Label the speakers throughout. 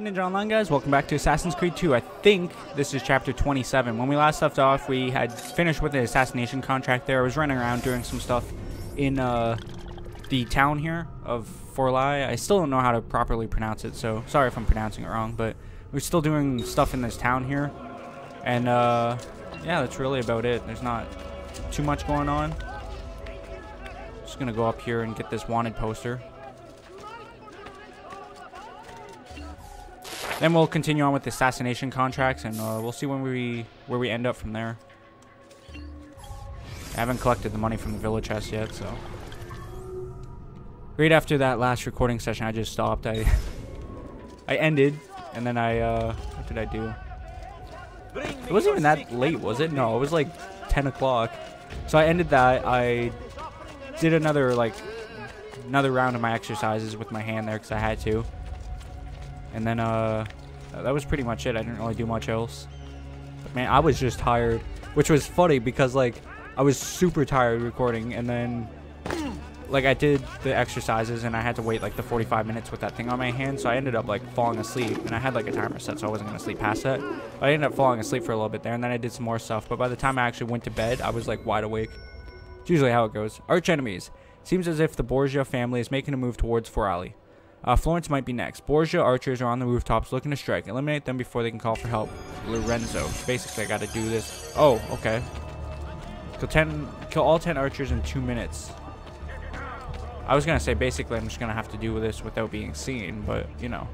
Speaker 1: Up, Ninja Online guys? Welcome back to Assassin's Creed 2. I think this is chapter 27. When we last left off, we had finished with the assassination contract there. I was running around doing some stuff in uh, the town here of Forli. I still don't know how to properly pronounce it, so sorry if I'm pronouncing it wrong, but we're still doing stuff in this town here. And uh, yeah, that's really about it. There's not too much going on. Just gonna go up here and get this wanted poster. Then we'll continue on with the assassination contracts, and uh, we'll see when we where we end up from there. I haven't collected the money from the village chest yet, so. Right after that last recording session, I just stopped. I I ended, and then I uh, what did I do? It wasn't even that late, was it? No, it was like 10 o'clock. So I ended that. I did another like another round of my exercises with my hand there because I had to. And then, uh, that was pretty much it. I didn't really do much else. But man, I was just tired. Which was funny because, like, I was super tired recording. And then, like, I did the exercises and I had to wait, like, the 45 minutes with that thing on my hand. So I ended up, like, falling asleep. And I had, like, a timer set, so I wasn't going to sleep past that. But I ended up falling asleep for a little bit there. And then I did some more stuff. But by the time I actually went to bed, I was, like, wide awake. It's usually how it goes. Arch enemies. Seems as if the Borgia family is making a move towards Forali. Uh, Florence might be next. Borgia archers are on the rooftops looking to strike. Eliminate them before they can call for help. Lorenzo. Basically, I gotta do this. Oh, okay. Kill 10, kill all 10 archers in 2 minutes. I was gonna say, basically, I'm just gonna have to do this without being seen, but, you know.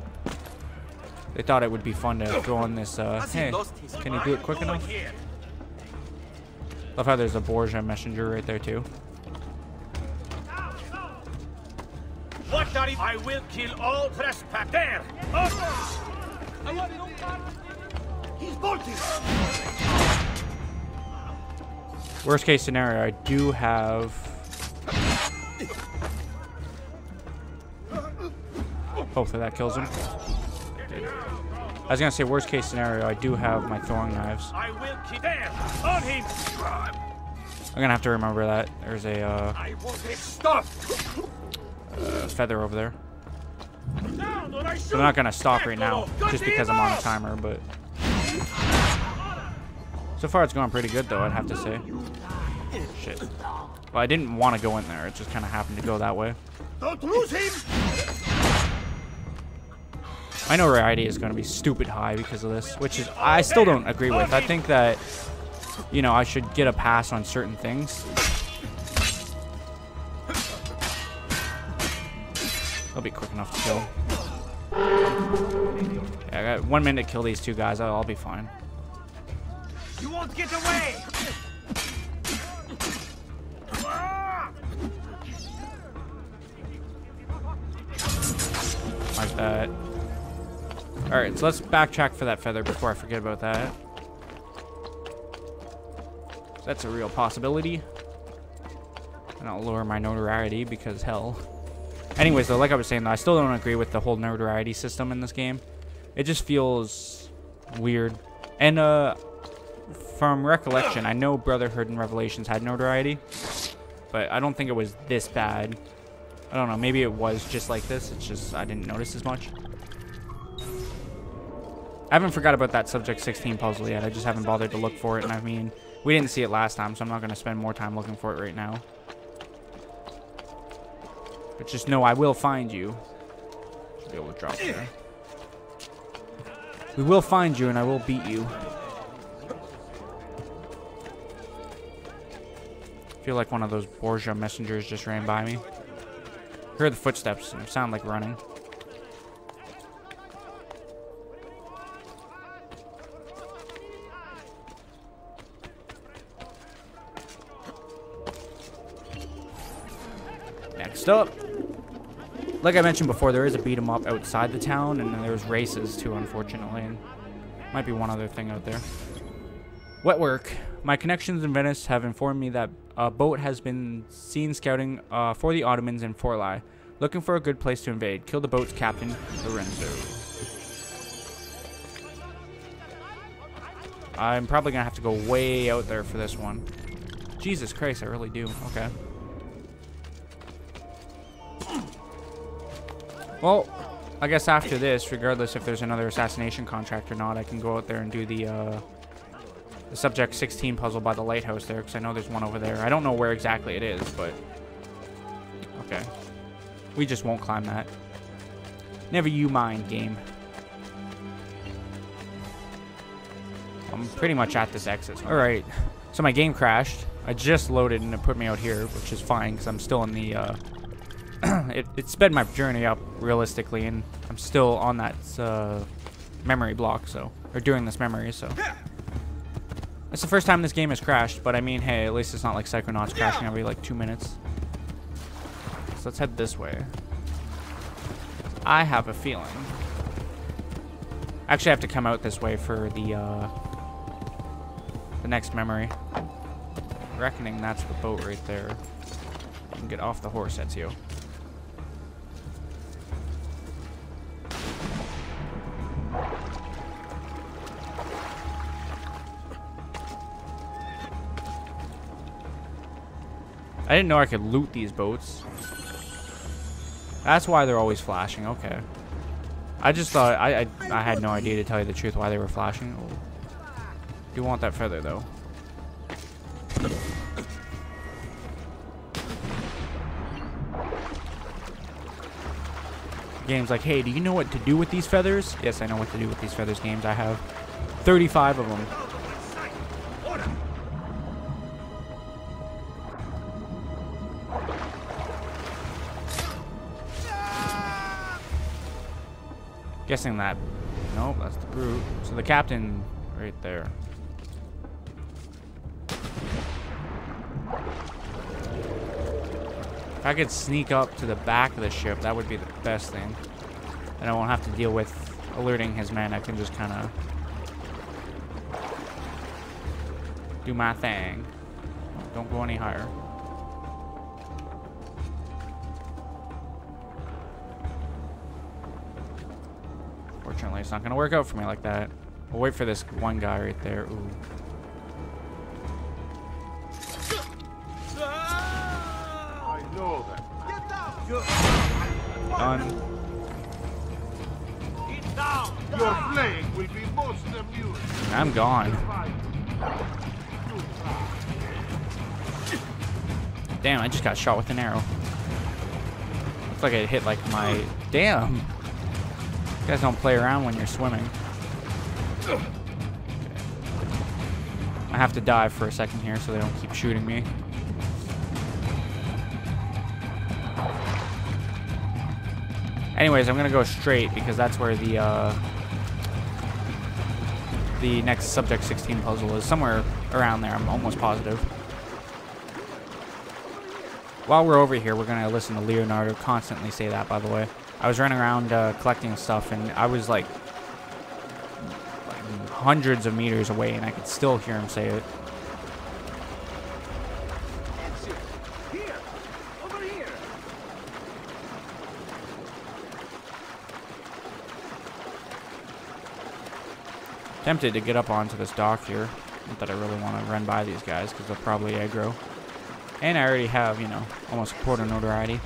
Speaker 1: They thought it would be fun to throw in this, uh, hey, can you do it quick enough? Love how there's a Borgia messenger right there, too.
Speaker 2: What are you? I will kill all trespass. There! Oh. He's bolting!
Speaker 1: Worst case scenario, I do have... Hopefully that kills him. I was gonna say worst case scenario, I do have my throwing knives.
Speaker 2: I will kill there! On him!
Speaker 1: I'm gonna have to remember that. There's a uh,
Speaker 2: I won't stop!
Speaker 1: Feather over there.
Speaker 2: I
Speaker 1: I'm not gonna stop right now, just because I'm on a timer, but... So far it's going pretty good though, I'd have to say. Shit. Well, I didn't want to go in there, it just kind of happened to go that way.
Speaker 2: Don't lose him!
Speaker 1: My notoriety is going to be stupid high because of this, which is I still don't agree with. I think that, you know, I should get a pass on certain things. They'll be quick enough to kill. Yeah, I got one minute to kill these two guys. I'll, I'll be fine.
Speaker 2: You won't get away!
Speaker 1: Like that. Alright, so let's backtrack for that feather before I forget about that. That's a real possibility. And I'll lower my notoriety because hell. Anyways, though, like I was saying, though, I still don't agree with the whole notoriety system in this game. It just feels weird. And, uh, from recollection, I know Brotherhood and Revelations had notoriety. But I don't think it was this bad. I don't know, maybe it was just like this. It's just I didn't notice as much. I haven't forgot about that Subject 16 puzzle yet. I just haven't bothered to look for it. And I mean, we didn't see it last time, so I'm not going to spend more time looking for it right now. But just know I will find you. Should be able to drop there. We will find you, and I will beat you. I feel like one of those Borgia messengers just ran by me. Heard the footsteps. and sound like running. Next up. Like I mentioned before, there is a beat 'em up outside the town, and there's races too, unfortunately. And might be one other thing out there. Wet work. My connections in Venice have informed me that a boat has been seen scouting uh, for the Ottomans in Forli, looking for a good place to invade. Kill the boat's captain, Lorenzo. I'm probably gonna have to go way out there for this one. Jesus Christ, I really do. Okay. Well, I guess after this, regardless if there's another assassination contract or not, I can go out there and do the, uh, the Subject 16 puzzle by the lighthouse there, because I know there's one over there. I don't know where exactly it is, but... Okay. We just won't climb that. Never you mind, game. I'm pretty much at this exit. Alright, so my game crashed. I just loaded and it put me out here, which is fine, because I'm still in the, uh, it, it sped my journey up realistically, and I'm still on that uh, memory block, so or doing this memory, so it's the first time this game has crashed. But I mean, hey, at least it's not like Psychonauts crashing every like two minutes. So let's head this way. I have a feeling. Actually, I have to come out this way for the uh, the next memory. Reckoning that's the boat right there. You can get off the horse, that's you. I didn't know I could loot these boats. That's why they're always flashing. Okay. I just thought I, I I had no idea to tell you the truth why they were flashing. Oh. Do want that feather though. Game's like, hey, do you know what to do with these feathers? Yes, I know what to do with these feathers. Games, I have 35 of them. Guessing that... Nope, that's the brute. So the captain right there. If I could sneak up to the back of the ship, that would be the best thing. And I won't have to deal with alerting his men. I can just kind of do my thing. Don't go any higher. Fortunately, it's not going to work out for me like that. We'll wait for this one guy right there. Ooh.
Speaker 3: I know that.
Speaker 1: Done.
Speaker 3: Your playing will be most amusing.
Speaker 1: I'm gone. Damn, I just got shot with an arrow. Looks like it hit like my... Damn. You guys don't play around when you're swimming. I have to dive for a second here so they don't keep shooting me. Anyways, I'm gonna go straight because that's where the uh, the next Subject 16 puzzle is. Somewhere around there, I'm almost positive. While we're over here, we're gonna listen to Leonardo constantly say that, by the way. I was running around uh, collecting stuff, and I was like, hundreds of meters away, and I could still hear him say it.
Speaker 2: Here! Over here!
Speaker 1: Tempted to get up onto this dock here. Not that I really want to run by these guys, because they'll probably aggro. And I already have, you know, almost a quarter notoriety.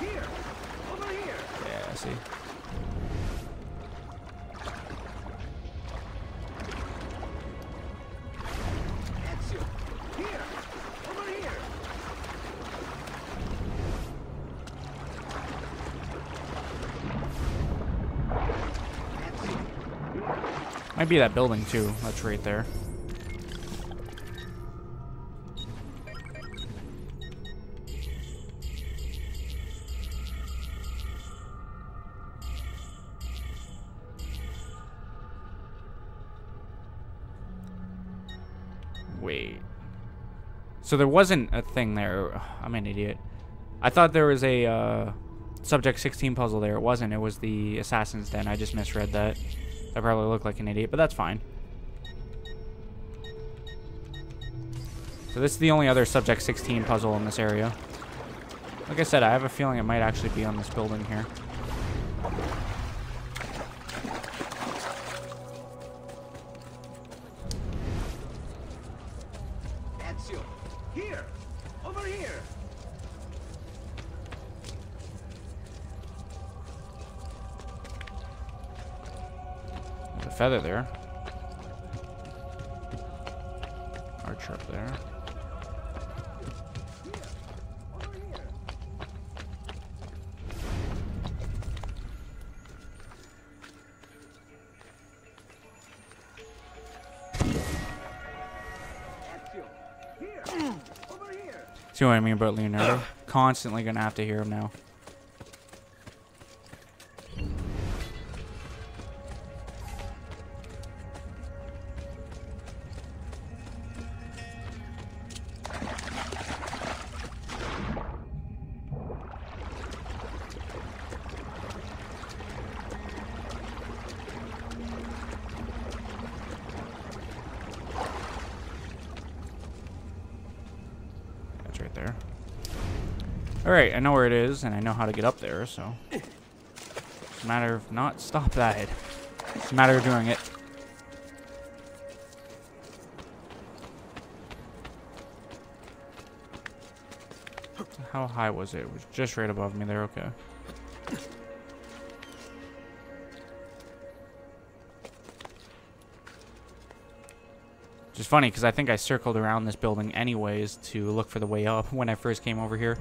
Speaker 1: Might be that building too. That's right there. Wait. So there wasn't a thing there. I'm an idiot. I thought there was a uh, Subject 16 puzzle there. It wasn't. It was the Assassin's Den. I just misread that. I probably look like an idiot, but that's fine. So this is the only other Subject 16 puzzle in this area. Like I said, I have a feeling it might actually be on this building here. There. Archer up there. See what I mean about Leonardo? Constantly gonna have to hear him now. Know where it is, and I know how to get up there, so... It's a matter of not stop that. It's a matter of doing it. How high was it? It was just right above me there, okay. Which is funny because I think I circled around this building anyways to look for the way up when I first came over here.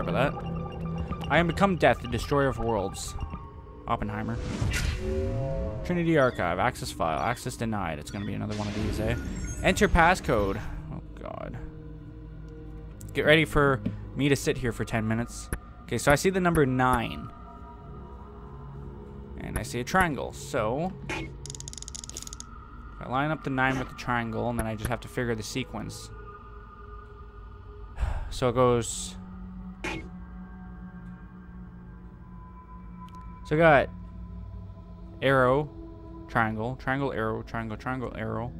Speaker 1: Sorry about that. I am become death, the destroyer of worlds. Oppenheimer. Trinity Archive, access file, access denied. It's gonna be another one of these, eh? Enter passcode. Oh god. Get ready for me to sit here for 10 minutes. Okay, so I see the number 9. And I see a triangle, so... I line up the 9 with the triangle, and then I just have to figure the sequence. So it goes... So I got arrow, triangle, triangle, arrow, triangle, triangle, arrow.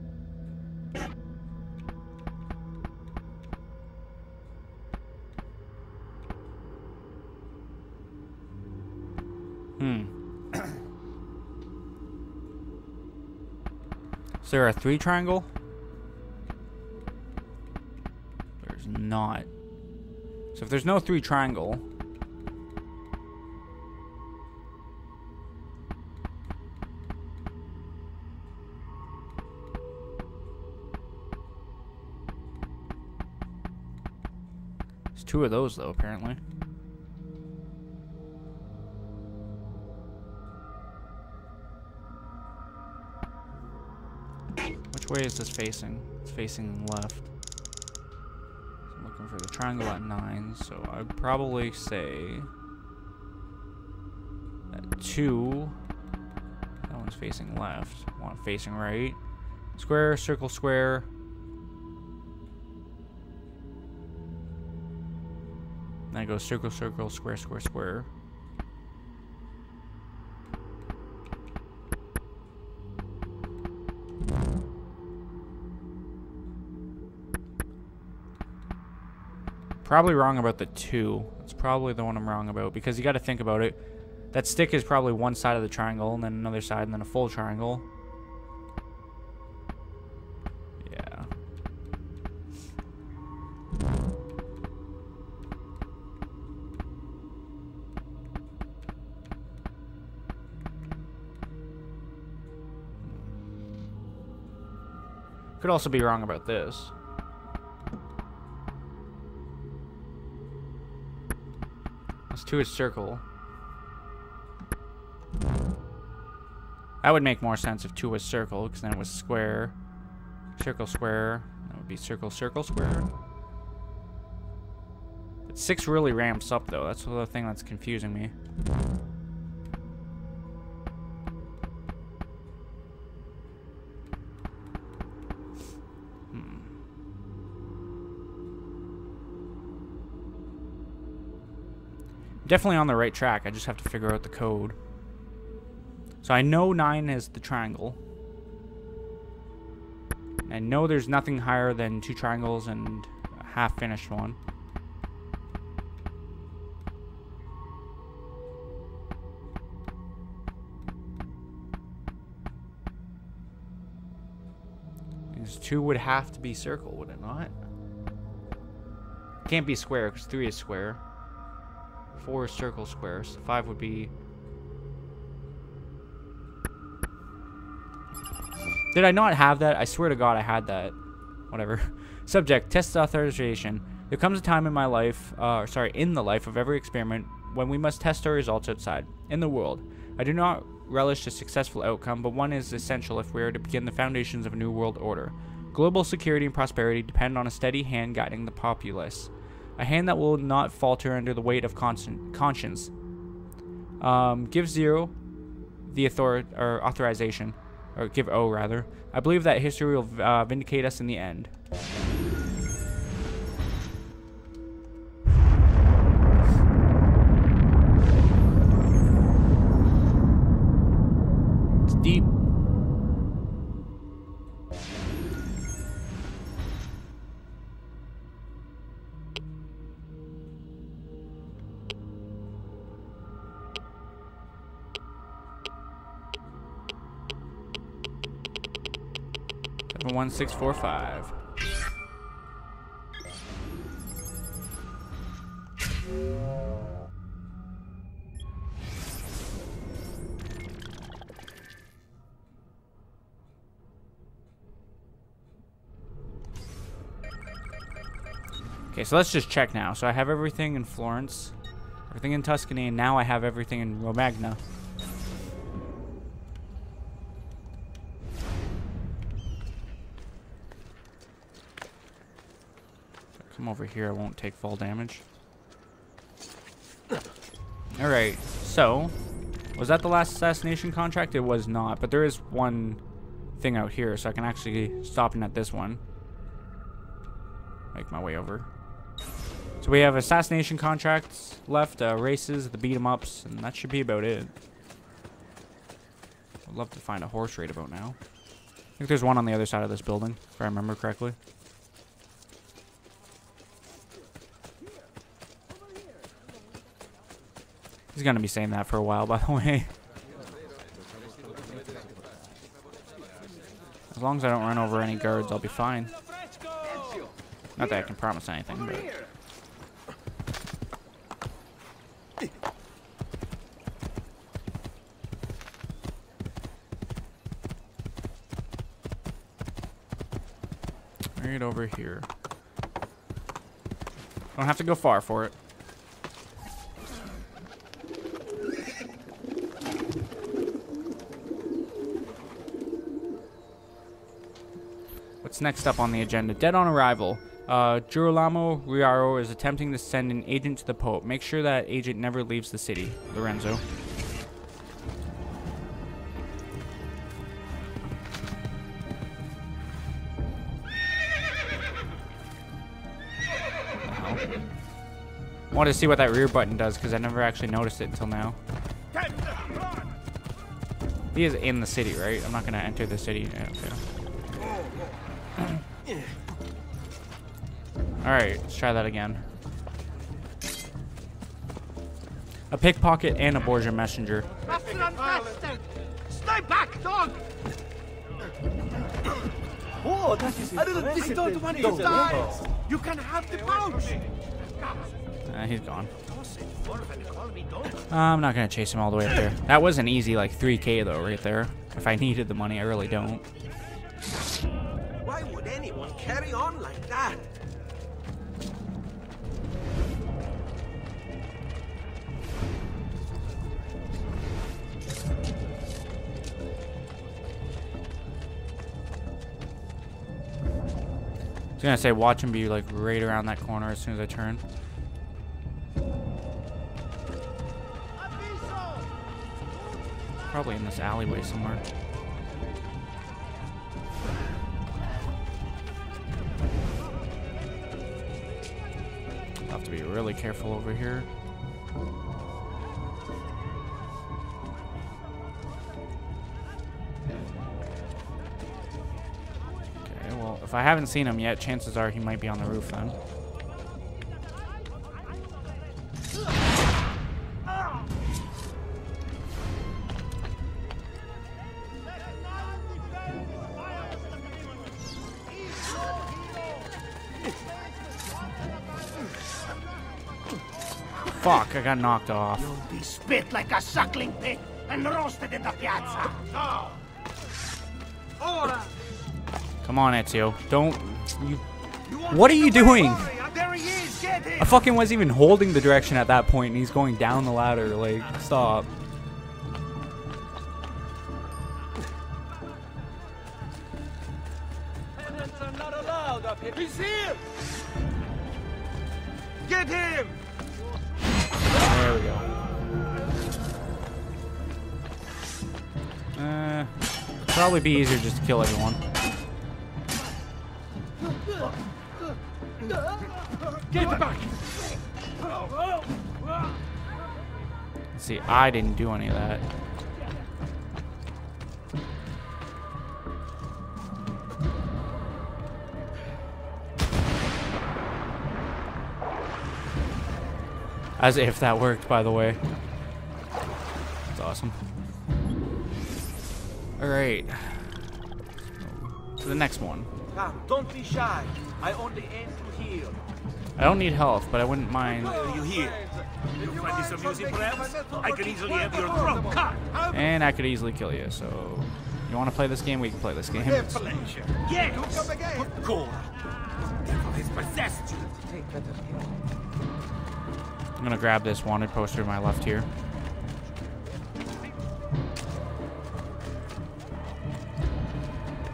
Speaker 1: Hmm. Is there a three triangle? There's not. So if there's no three triangle, two of those though, apparently. Which way is this facing? It's facing left. So I'm looking for the triangle at 9, so I'd probably say that 2. That one's facing left. One facing right. Square, circle, square. I go circle, circle, square, square, square. Probably wrong about the two. That's probably the one I'm wrong about because you got to think about it. That stick is probably one side of the triangle and then another side and then a full triangle. Could also be wrong about this. Let's do a circle. That would make more sense if two was circle, because then it was square. Circle, square. That would be circle, circle, square. But six really ramps up, though. That's the thing that's confusing me. Definitely on the right track. I just have to figure out the code. So I know 9 is the triangle. I know there's nothing higher than two triangles and a half finished one. Because 2 would have to be circle, would it not? Can't be square because 3 is square four circle squares. Five would be... Did I not have that? I swear to God I had that. Whatever. Subject, test authorization. There comes a time in my life, uh, sorry, in the life of every experiment when we must test our results outside, in the world. I do not relish a successful outcome, but one is essential if we are to begin the foundations of a new world order. Global security and prosperity depend on a steady hand guiding the populace. A hand that will not falter under the weight of constant conscience. Um, give zero the author or authorization, or give O rather. I believe that history will uh, vindicate us in the end. One six four five. Okay, so let's just check now. So I have everything in Florence, everything in Tuscany, and now I have everything in Romagna. Come over here, I won't take fall damage. Alright, so, was that the last assassination contract? It was not, but there is one thing out here, so I can actually stop and at this one. Make my way over. So we have assassination contracts left, uh, races, the beat 'em ups, and that should be about it. I'd love to find a horse raid about now. I think there's one on the other side of this building, if I remember correctly. He's gonna be saying that for a while, by the way. As long as I don't run over any guards, I'll be fine. Not that I can promise anything, but... Right over here. Don't have to go far for it. Next up on the agenda? Dead on arrival. Uh, Girolamo Riario is attempting to send an agent to the Pope. Make sure that agent never leaves the city. Lorenzo. Want to see what that rear button does because I never actually noticed it until now. He is in the city, right? I'm not going to enter the city. Yeah, okay. Alright, let's try that again. A pickpocket and a Borgia messenger.
Speaker 3: Stay back, dog!
Speaker 4: Oh, that is I didn't this don't money.
Speaker 3: Guys, you can have the pouch!
Speaker 1: Uh, he's gone. I'm not gonna chase him all the way up there. That was an easy like 3k though, right there. If I needed the money, I really don't.
Speaker 4: Why would anyone carry on like that?
Speaker 1: Was gonna say watch him be like right around that corner as soon as I turn. Probably in this alleyway somewhere. I'll have to be really careful over here. If I haven't seen him yet, chances are he might be on the roof then. Fuck, I got knocked off.
Speaker 3: You'll be spit like a suckling pig and roasted in the piazza.
Speaker 4: Oh,
Speaker 1: Come on, Ezio. Don't you What are you doing? I fucking wasn't even holding the direction at that point and he's going down the ladder. Like, stop.
Speaker 2: He's here! Get him!
Speaker 1: There we go. Uh, probably be easier just to kill everyone.
Speaker 2: Get back!
Speaker 1: See, I didn't do any of that. As if that worked, by the way. That's awesome. Alright. To the next one.
Speaker 4: Come, don't be shy. I only aim to heal.
Speaker 1: I don't need health, but I wouldn't mind.
Speaker 2: You here? You find this amusing. I can easily have your throat cut!
Speaker 1: And I could easily kill you, so... You want to play this game? We can play this game.
Speaker 2: Yes! Of course. Possessed.
Speaker 1: I'm gonna grab this wanted poster to my left here.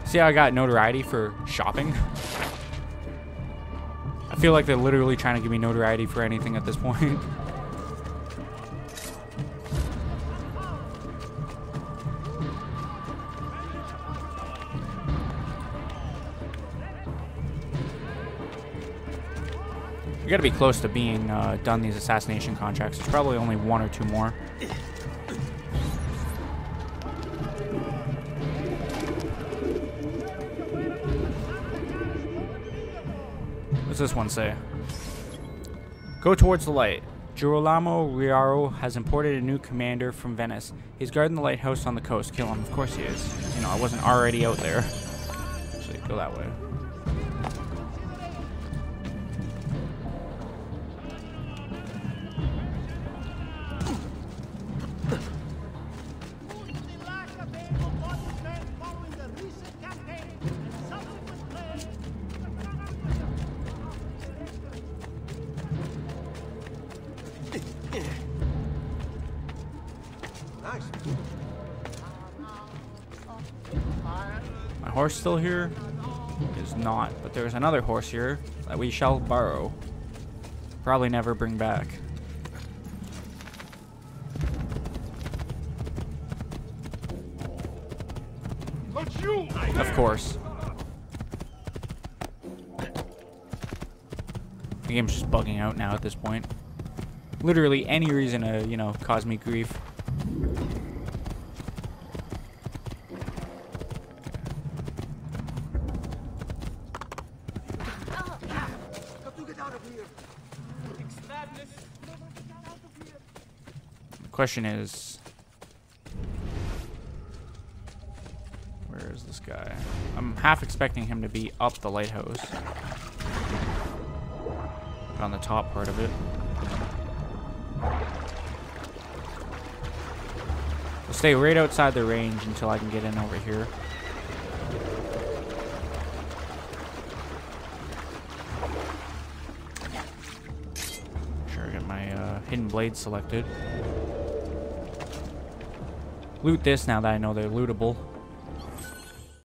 Speaker 1: See how I got notoriety for shopping? I feel like they're literally trying to give me notoriety for anything at this point. We gotta be close to being uh, done these assassination contracts. There's probably only one or two more. What's this one say? Go towards the light. Girolamo Riario has imported a new commander from Venice. He's guarding the lighthouse on the coast. Kill him. Of course he is. You know, I wasn't already out there. Actually, go that way. Horse still here? Is not, but there's another horse here that we shall borrow. Probably never bring back. Of course. The game's just bugging out now at this point. Literally any reason to, you know, cause me grief. The question is... Where is this guy? I'm half expecting him to be up the lighthouse. On the top part of it. I'll stay right outside the range until I can get in over here. Blade selected. Loot this now that I know they're lootable.